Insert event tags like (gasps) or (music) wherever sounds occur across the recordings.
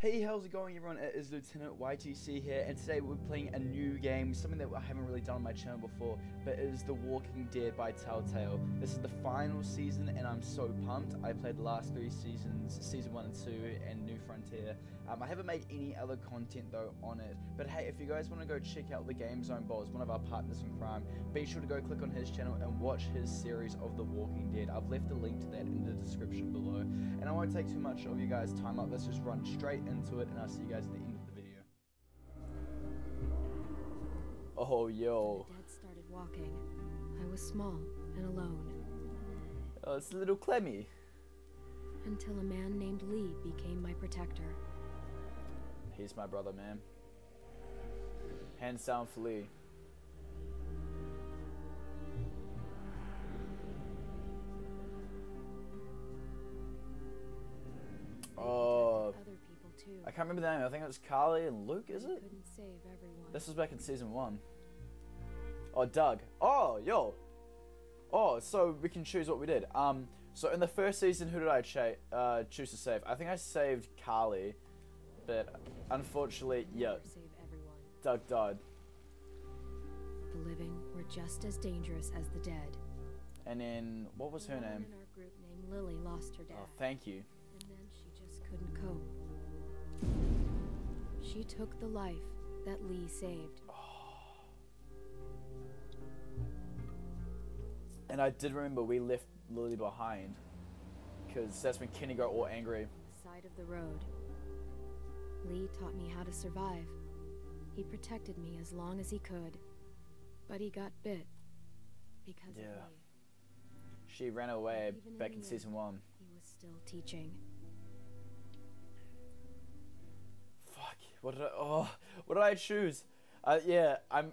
Hey, how's it going everyone? It is Lieutenant YTC here, and today we're playing a new game, something that I haven't really done on my channel before, but it is The Walking Dead by Telltale. This is the final season, and I'm so pumped. I played the last three seasons, Season 1 and 2, and New Frontier. Um, I haven't made any other content though on it, but hey, if you guys want to go check out the Gamezoneboz, one of our partners in crime, be sure to go click on his channel and watch his series of The Walking Dead. I've left a link to that in the description below, and I won't take too much of you guys' time up, let's just run straight into it and I'll see you guys at the end of the video. Oh, yo. The dead started walking. I was small and alone. Oh, it's little Clemmy. Until a man named Lee became my protector. He's my brother, man. Hands down for Lee. Oh. Other people too. I can't remember the name. I think it was Carley and Luke, is it? save everyone. This was back in season one. Oh, Doug. Oh, yo. Oh, so we can choose what we did. Um, so in the first season, who did I cha- uh, choose to save? I think I saved Carley, but unfortunately, yeah. Doug died. The living were just as dangerous as the dead. And then what was her name? in our group named Lily lost her Oh, thank you. and then she just couldn't cope. She took the life that Lee saved. (sighs) And I did remember we left Lily behind, because that's when Kenny got all angry. the side of the road. Lee taught me how to survive. He protected me as long as he could. But he got bit. Because Yeah. of me. She ran away back in the season one. He was still teaching. What did I? Oh, what did I choose? Uh, yeah, I'm.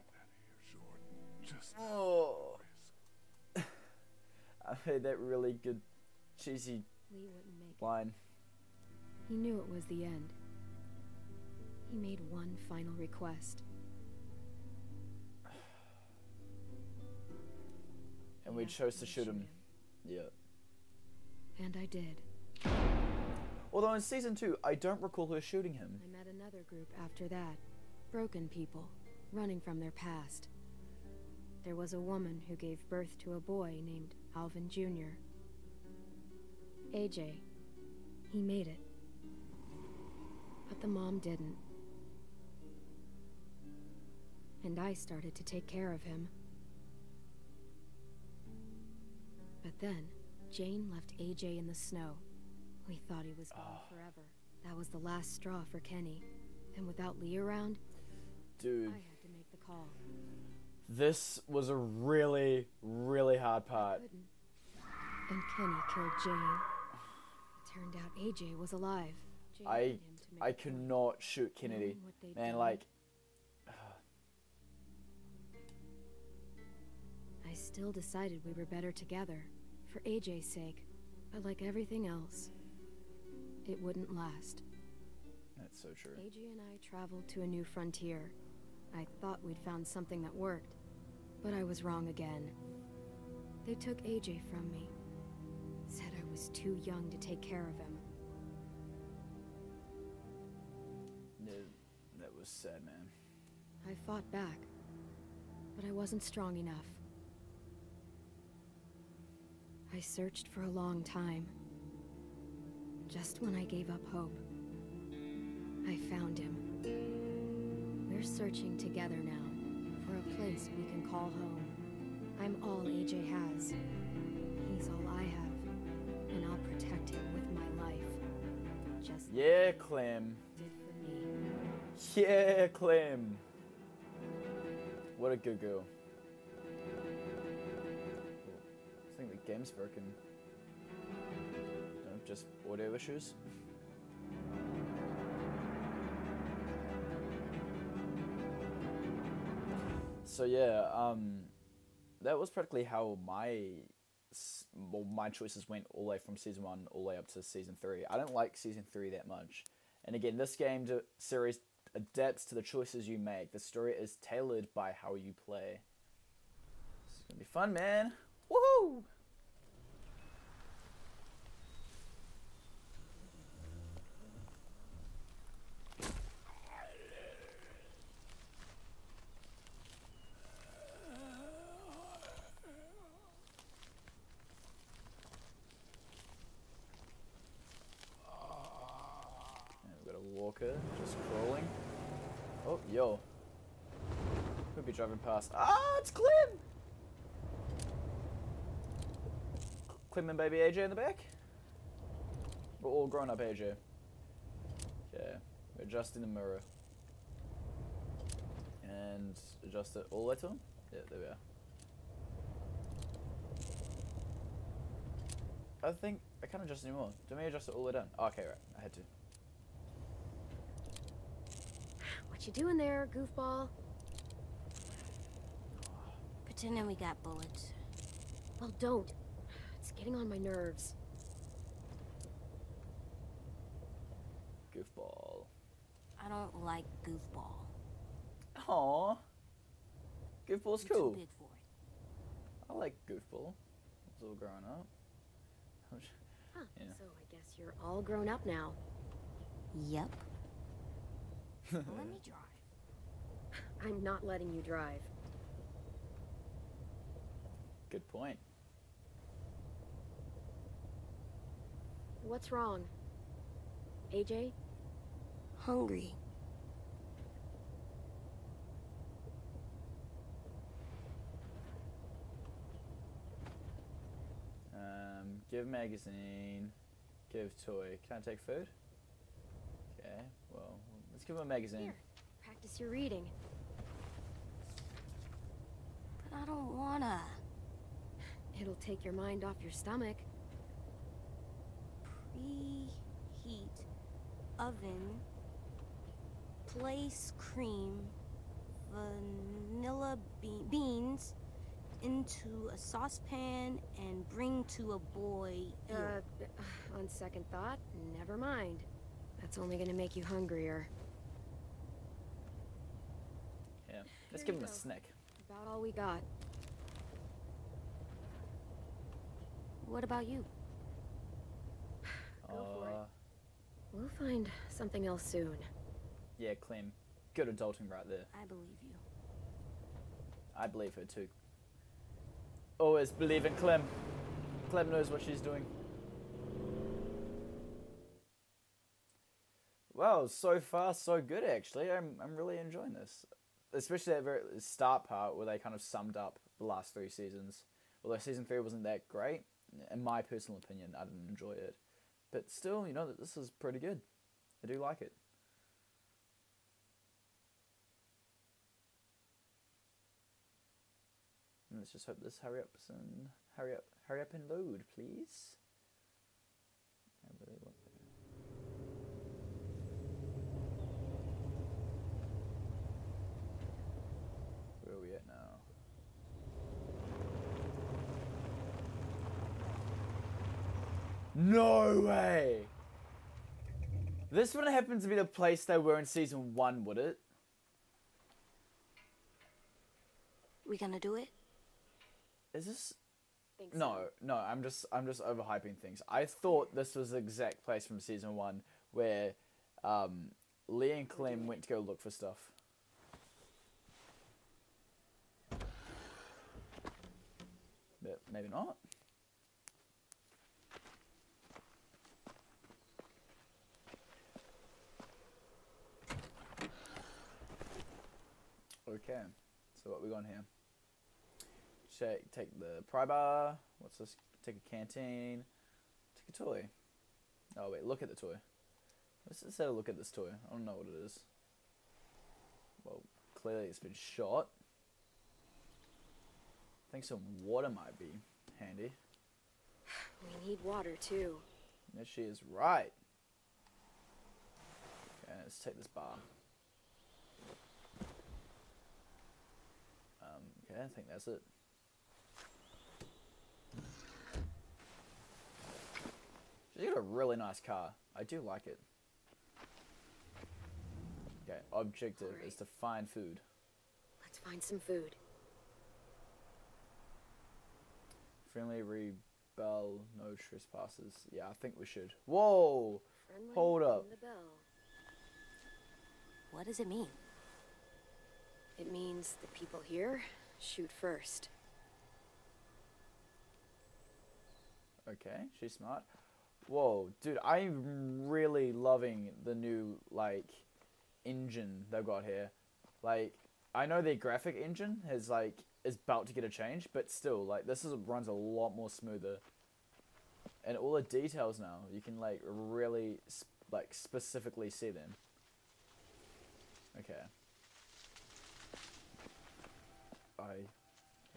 Just Oh. (laughs) I made that really good, cheesy Lee wouldn't make it. line. He knew it was the end. He made one final request. And we chose to shoot him. Yeah. And I did. Although in season two, I don't recall her shooting him. I met another group after that. Broken people, running from their past. There was a woman who gave birth to a boy named Alvin Jr. AJ. He made it. But the mom didn't. And I started to take care of him. But then, Jane left AJ in the snow. We thought he was gone ah. forever. That was the last straw for Kenny. And without Lee around, I Dude, had to make the call. this was a really, really hard part. And Kenny killed Jane. It turned out AJ was alive. Jane I, wanted him to make I could not shoot Kennedy. Man, done. like, I still decided we were better together, for AJ's sake. But like everything else, it wouldn't last. that's so true. AJ and I traveled to a new frontier. I thought we'd found something that worked, but I was wrong again. They took AJ from me. Said I was too young to take care of him. Yeah, that was sad, man. I fought back, but I wasn't strong enough. I searched for a long time. Just when I gave up hope, I found him. We're searching together now for a place we can call home. I'm all AJ has. He's all I have, and I'll protect him with my life. Just Yeah, Clem. he did for me. Yeah, Clem. What a good girl. I think the game's broken. Just audio issues. So yeah, um, that was practically how my well, my choices went all the way from season one all the way up to season three. I don't like season three that much. And again, this game series adapts to the choices you make. The story is tailored by how you play. It's gonna be fun, man. Woohoo! Walker just crawling. Oh, yo. Could be driving past. Ah, it's Clem! Clem and baby AJ in the back. We're all grown up AJ. Yeah, we're adjusting the mirror. And adjust it all the way to him? Yeah, there we are. I think I can't adjust anymore. Do I adjust it all the way down? Oh, okay, right. I had to. What you doing there, goofball? Pretending we got bullets. Well, don't. It's getting on my nerves. Goofball. I don't like goofball. Aww. Goofball's I'm cool. Too big for it. I like Goofball. I was all growing up. Huh. Yeah. So I guess you're all grown up now. Yep. Well, (laughs) let me drive. I'm not letting you drive. Good point. What's wrong? AJ? Hungry. Um, give magazine. Give toy. Can I take food? Okay, well, let's give him a magazine. Here, practice your reading. But I don't wanna. It'll take your mind off your stomach. Preheat oven. Place cream, vanilla be- beans into a saucepan and bring to a boil. Uh, on second thought, never mind. That's only gonna make you hungrier. Yeah, let's give you him a go. snack. About all we got. what about you? (sighs) Go for it. Uh, We'll find something else soon. Yeah, Clem. Good adulting right there. I believe you. I believe her too. Always believe in Clem. Clem knows what she's doing. Well, so far so good actually. I'm I'm really enjoying this, especially that very start part where they kind of summed up the last three seasons. Although season three wasn't that great, in my personal opinion, I didn't enjoy it, but still, you know that this is pretty good. I do like it. And let's just hope this hurry up and hurry up, hurry up and load, please. I really want Where are we at now? No way! This wouldn't happen to be the place they were in season one, would it? We gonna do it? Is this Think so. No, no, I'm just I'm just overhyping things. I thought this was the exact place from season one where um, Lee and Clem went to go look for stuff. But maybe not. Okay, so what we got here? Check, take the pry bar. What's this? Take a canteen. Take a toy. Oh wait, look at the toy. Let's just have a look at this toy. I don't know what it is. Well, clearly it's been shot. I think some water might be handy. We need water too. Yes, she is right. Okay, let's take this bar. Um, okay, I think that's it. She's got a really nice car. I do like it. Okay, objective is to find food. Let's find some food. Friendly rebel, no trespassers. Yeah, I think we should. Whoa! Friendly Hold up. What does it mean? It means the people here shoot first. Okay, she's smart. Whoa, dude, I'm really loving the new like engine they've got here. Like, I know their graphic engine has like is about to get a change, but still, like this is runs a lot more smoother. And all the details now, you can like really like specifically see them. Okay. I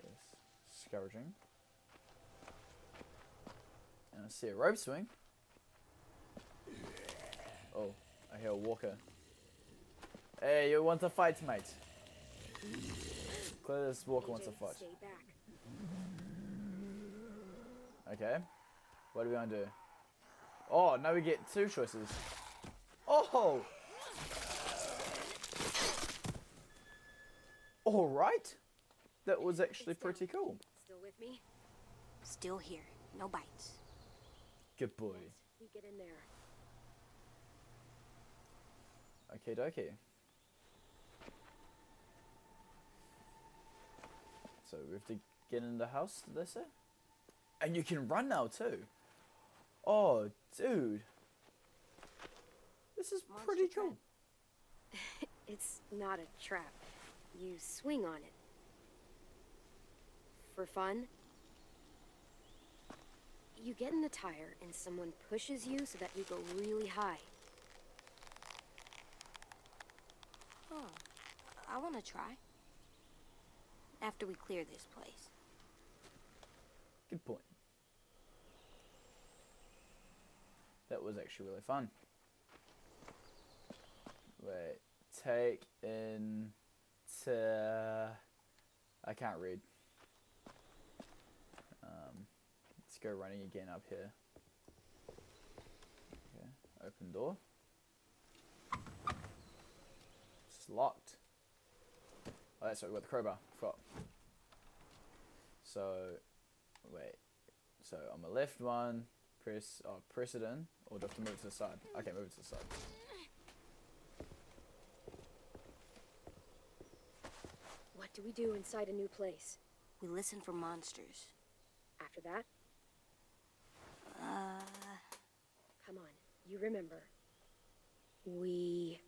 yes, scourging. And I see a rope swing. Oh, I hear a walker. Hey, you want to fight, mate? Clear this walker wants to fight. Okay. What do we want to do? Oh, now we get two choices. Oh! Alright. That was actually pretty cool. Still with me? Still here. No bites. Good boy. We get in there. Okay, dokie. So we have to get in the house, did they say? And you can run now too. Oh, dude. This is Monster pretty cool. (laughs) It's not a trap. You swing on it. For fun? You get in the tire and someone pushes you so that you go really high. Oh, I want to try. After we clear this place. Good point. That was actually really fun. Wait, take in to. I can't read. Um, let's go running again up here. Okay, open door. It's locked. Oh, that's right, we got the crowbar. Forgot. So, wait. So on the left one, press oh, press it in, or do I have to move it to the side? Okay, move it to the side. What do we do inside a new place? We listen for monsters. After that, Uh, come on, you remember. We.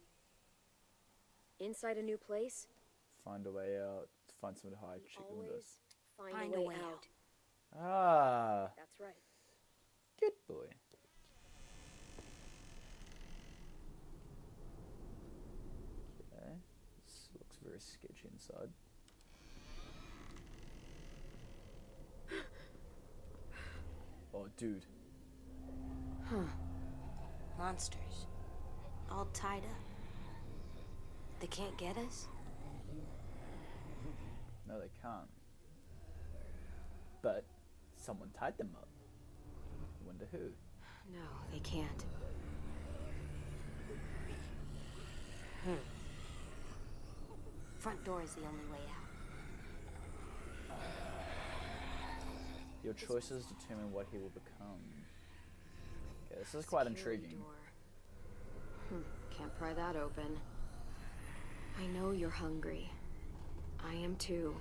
Inside a new place, Find a way out. Find somewhere to hide. we Check the windows. always find, a way, out. Ah, That's right. good boy. Okay, this looks very sketchy inside. (gasps) Oh, dude. Monsters. All tied up. They can't get us? No, they can't. But someone tied them up. Wonder who? No, they can't. Hmm. Front door is the only way out. Your choices determine what he will become. This is quite Security intriguing. Hmm, can't pry that open. I know you're hungry. I am too.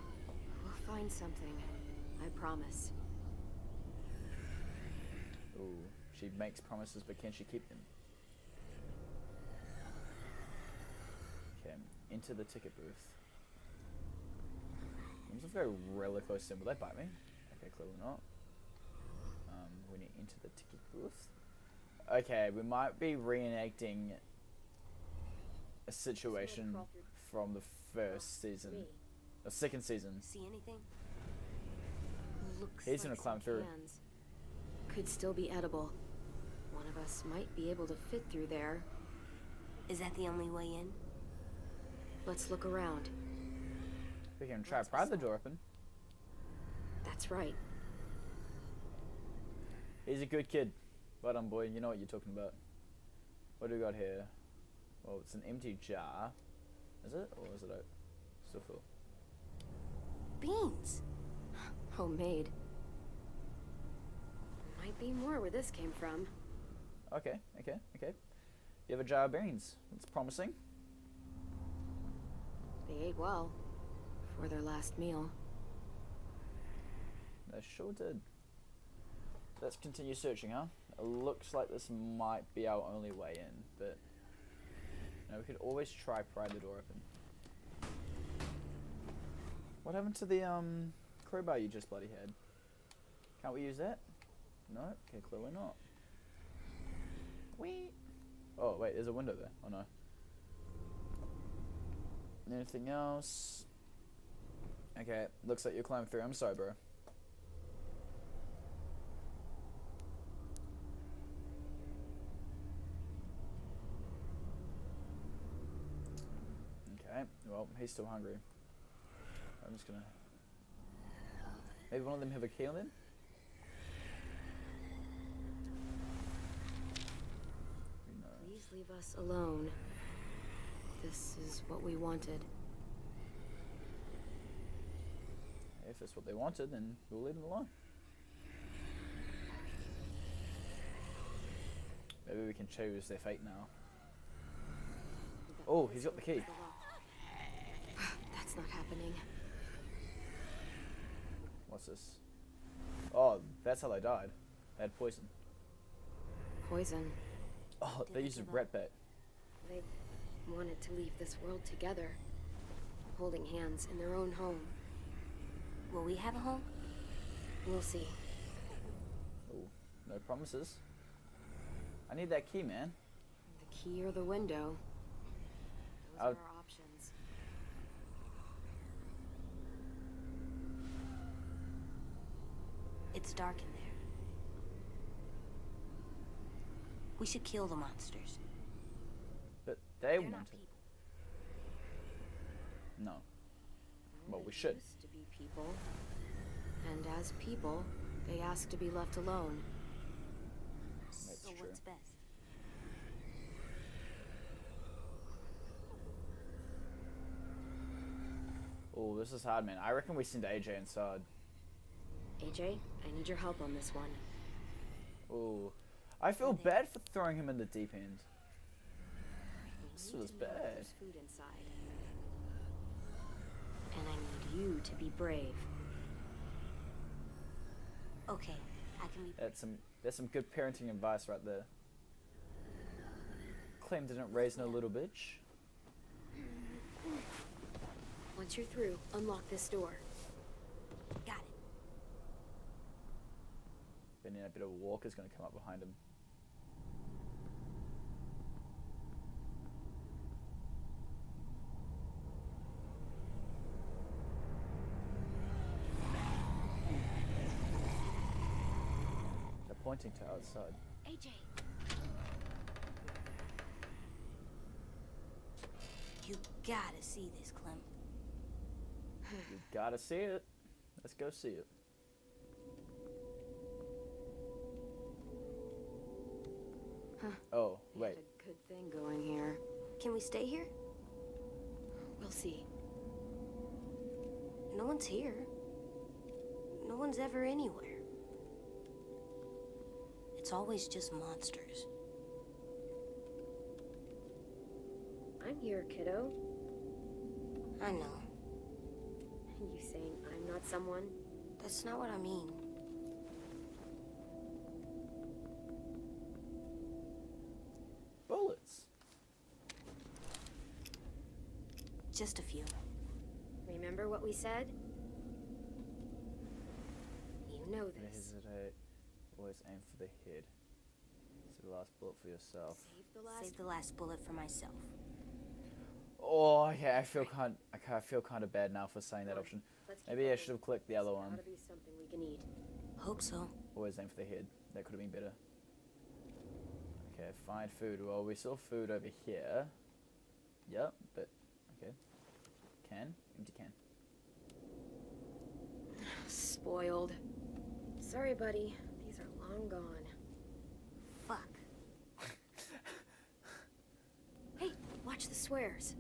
We'll find something. I promise. Ooh, she makes promises, but can she keep them? Okay, into the ticket booth. Seems like a roller coaster. Will they bite me? Okay, clearly not. Um, we need into the ticket booth. Okay, we might be reenacting a situation from the first season, Me. the second season. See anything? Looks He's gonna like climb through. cans. Could still be edible. One of us might be able to fit through there. Is that the only way in? Let's look around. We can try to pry the door open. That's right. He's a good kid. Well done, boy. You know what you're talking about. What do we got here? Well, it's an empty jar. Is it? Or is it? Still full. Beans. Homemade. Might be more where this came from. Okay, okay, okay. You have a jar of beans. That's promising. They ate well. For their last meal. They sure did. Let's continue searching, huh? Looks like this might be our only way in, but no, we could always try pry the door open. What happened to the um crowbar you just bloody had? Can't we use that? No? Okay, clearly not. Wee. Oh wait, there's a window there. Oh no. Anything else? Okay, looks like you're climbing through. I'm sorry, bro. Okay, well, he's still hungry. I'm just gonna. Maybe one of them have a key on them? Please leave us alone. This is what we wanted. If it's what they wanted, then we'll leave them alone. Maybe we can choose their fate now. Oh, he's got the key. That's not happening. What's this? Oh, that's how they died. They had poison. Poison. Oh, Did they they used a rat bat. They wanted to leave this world together, holding hands in their own home. Will we have a home? We'll see. Oh, no promises. I need that key, man. The key or the window. Those I'll- are our options. It's dark in there. We should kill the monsters. But they They're wanted. not people. No. Well, we should. used to be people. And as people, they ask to be left alone. That's so true. what's best? Oh, this is hard, man. I reckon we send AJ inside. AJ, I need your help on this one. Oh, I feel bad for throwing him in the deep end. This was to know if bad. Food inside. And I need you to be brave. Okay, I can be. That's some that's some good parenting advice right there. Clem didn't raise no little bitch. Once you're through, unlock this door. Got it. Then in a bit of a walker's gonna come up behind him. They're pointing to outside. AJ! You gotta see this, Clem. You gotta see it. Let's go see it. Oh, We had wait. a good thing going here. Can we stay here? We'll see. No one's here. No one's ever anywhere. It's always just monsters. I'm here, kiddo. I know. You saying I'm not someone? That's not what I mean. Just a few. Remember what we said? You know Never this. hesitate. Always aim for the head. Save the last bullet for yourself. Save the last Save the last bullet for myself. Oh, okay. I feel kind. I I feel kind of bad now for saying that option. Maybe I should have clicked the other one. gotta be something we can eat. Hope so. Always aim for the head. That could have been better. Okay, find food. Well, we saw food over here. Yep, but okay. Can empty can. Spoiled. Sorry, buddy. These are long gone. Fuck. (laughs) Hey, watch the swears.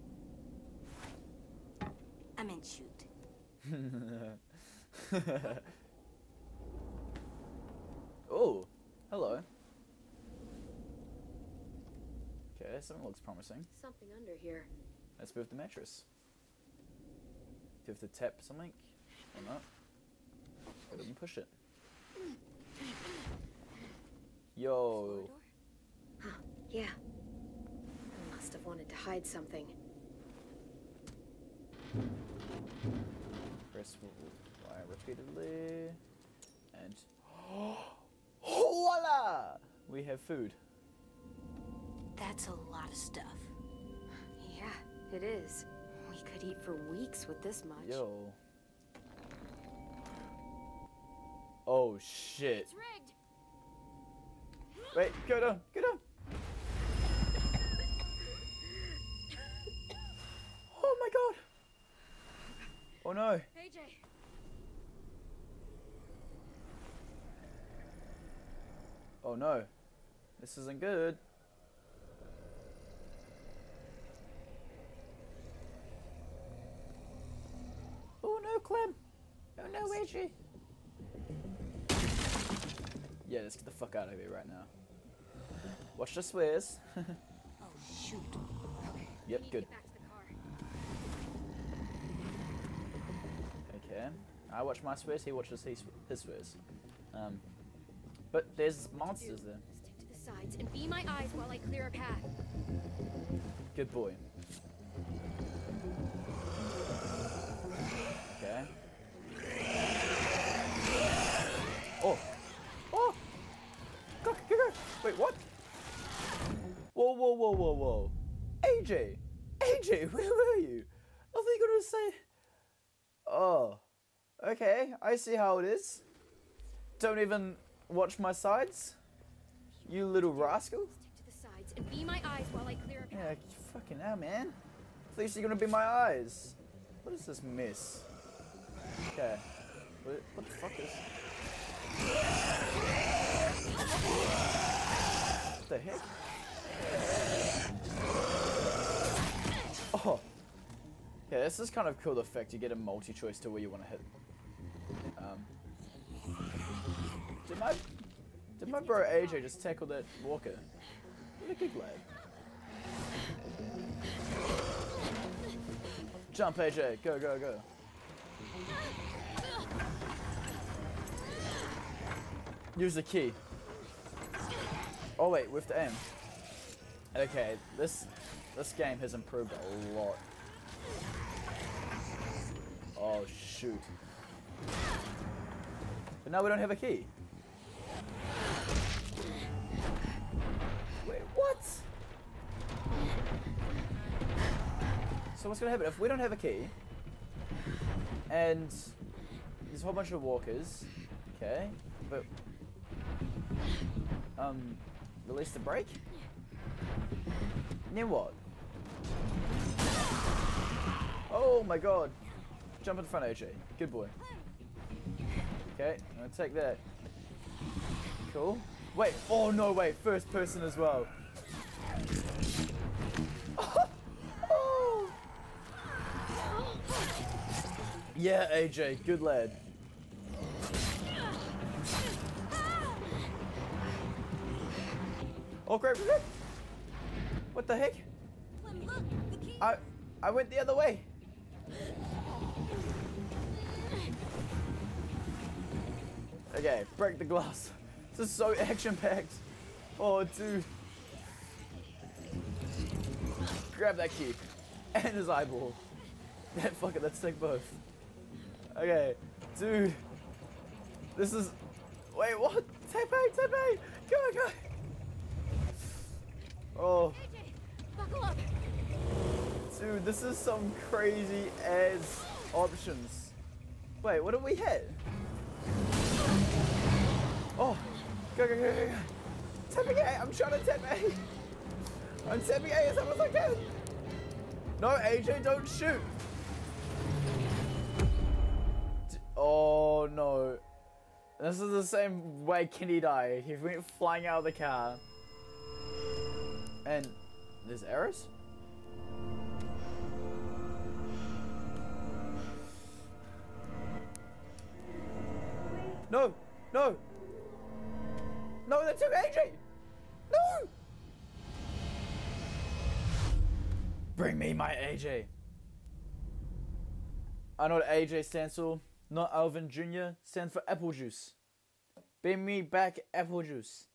I meant shoot. (laughs) oh, hello. Okay, something looks promising. Something under here. Let's move the mattress. Do you have to tap something or not? Go ahead and push it. Yo. Huh, yeah. I must have wanted to hide something. Press Y repeatedly. And. (gasps) Voila! We have food. That's a lot of stuff. Yeah, it is. We could eat for weeks with this much. Yo. Oh shit. It's rigged. Wait, go down, go down. Oh my god. Oh no. AJ. Oh no. This isn't good. Oh no, Clem. Oh no, AJ. Yeah, let's get the fuck out of here right now. Watch the swears. (laughs) Oh, shoot. yep, good. Back to the car. Okay. I watch my swears, he watches his, his swears. Um, but there's monsters there. Stick to the sides and be my eyes while I clear a path. Good boy. Okay. Oh! Oh! Go, go, go! Wait, what? Whoa, whoa, whoa! AJ! AJ, (laughs) where were you? I thought you were gonna say. Oh. Okay, I see how it is. Don't even watch my sides? You little rascal. Stick to the sides and be my eyes while I clear a path. Yeah, fucking hell, man. At least you're gonna be my eyes. What is this mess? Okay. What, what the fuck is? What the heck? Oh. Yeah, this is kind of cool. The fact you get a multi-choice to where you want to hit. Um. Did my did my bro AJ just tackle that walker? What a good lad. Jump, AJ. Go, go, go. Use the key. Oh wait, with the aim. Okay, this this game has improved a lot. Oh shoot. But now we don't have a key. Wait, what? So what's gonna happen if we don't have a key and there's a whole bunch of walkers, okay, but um release the brake? Then what? Oh my god. Jump in front, AJ. Good boy. Okay, I'm gonna take that. Cool. Wait, oh no, wait, first person as well. Yeah, AJ, good lad. Oh great. What the heck? Clem, look! The key! I I went the other way. Okay, break the glass. (laughs) This is so action packed. Oh, dude. Grab that key. And his eyeball. (laughs) Yeah, fuck it, let's take both. Okay, dude. This is. Wait, what? Tepe, Tepe! Go, go! Oh. Dude, this is some crazy ass options. Wait, what did we hit? Oh, go, go, go, go. Tapping A, I'm trying to tap A. I'm tapping A as hard as I can. No, AJ, don't shoot. Oh no. This is the same way Kenny died. He went flying out of the car. And there's arrows? No! No! No, that took AJ! No! Bring me my AJ. I know what AJ stands for. Not Alvin Jr. stands for apple juice. Bring me back apple juice.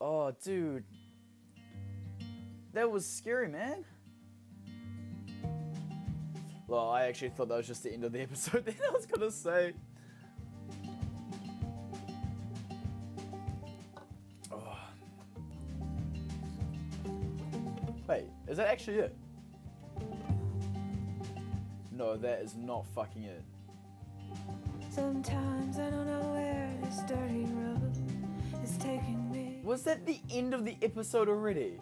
Oh, dude. That was scary, man. Well, I actually thought that was just the end of the (laughs) episode. Then I was gonna say. Wait, is that actually it? No, that is not fucking it. Sometimes I don't know where this dirty road is taking me. Was that the end of the episode already?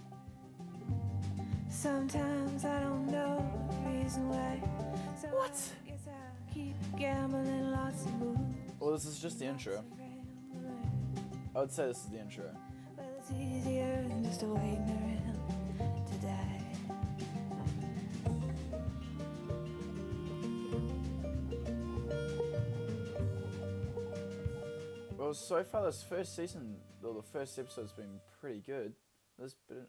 Sometimes I don't know the reason why. So What? I guess I'll keep gambling lots of moves. Well, this is just the intro. I would say this is the intro. Well, so far this first season, or the first episode's been pretty good. There's been.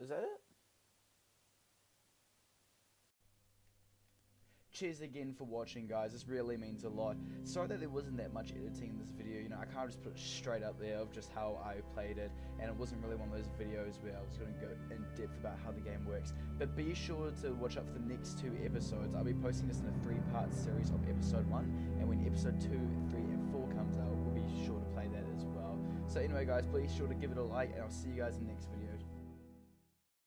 Is that it? Cheers again for watching, guys. This really means a lot. Sorry that there wasn't that much editing in this video. You know, I can't just put it straight up there of just how I played it, and it wasn't really one of those videos where I was going to go in depth about how the game works. But be sure to watch out for the next two episodes. I'll be posting this in a three-part series of episode one, and when episode two, three, and four comes out, we'll be sure to play that as well. So anyway, guys, please sure to give it a like, and I'll see you guys in the next video.